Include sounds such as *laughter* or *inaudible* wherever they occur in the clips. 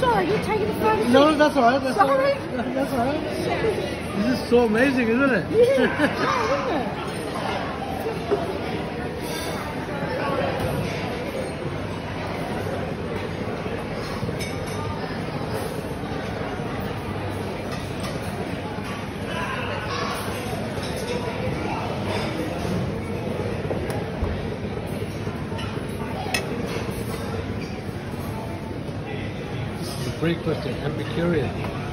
sorry, you're taking the photo. No, that's all right. That's Sorry? right. *laughs* That's all right. This is so amazing, isn't it? Yeah, oh, oh, isn't it?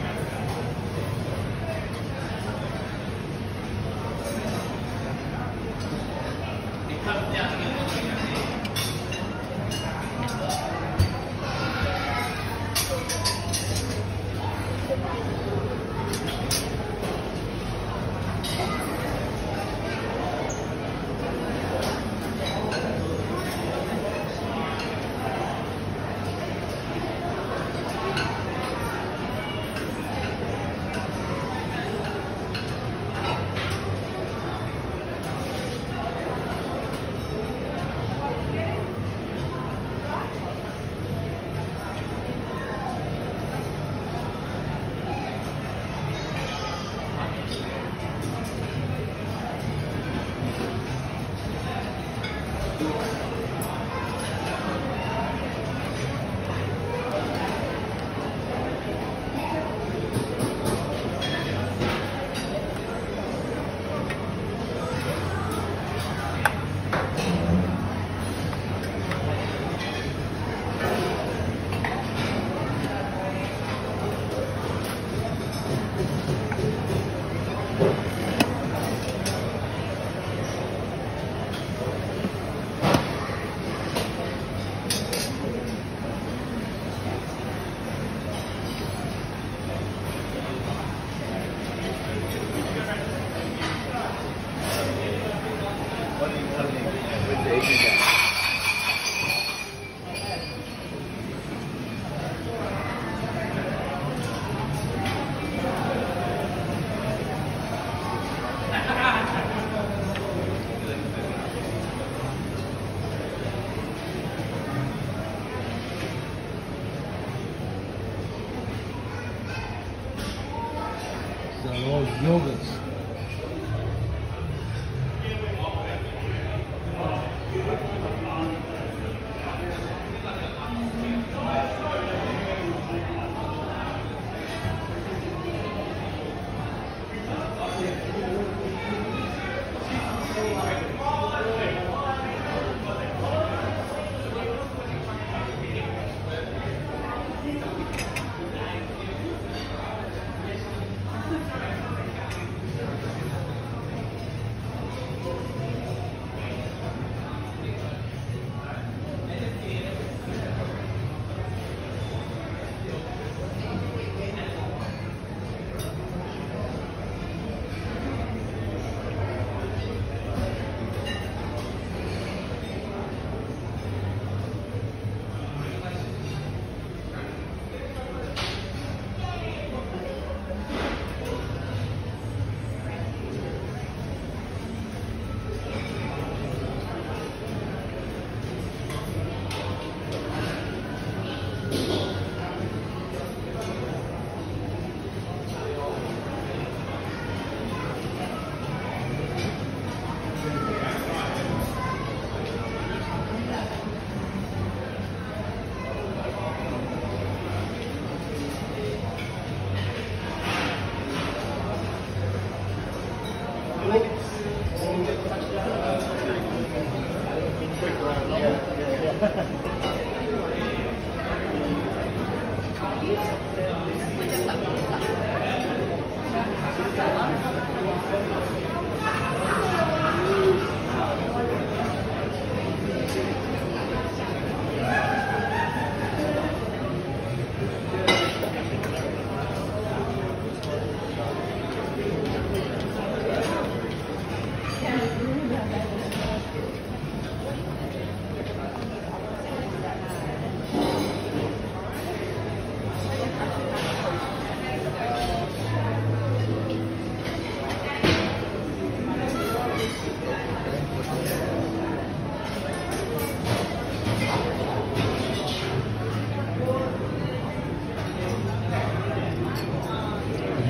This is a great question.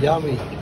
Yummy.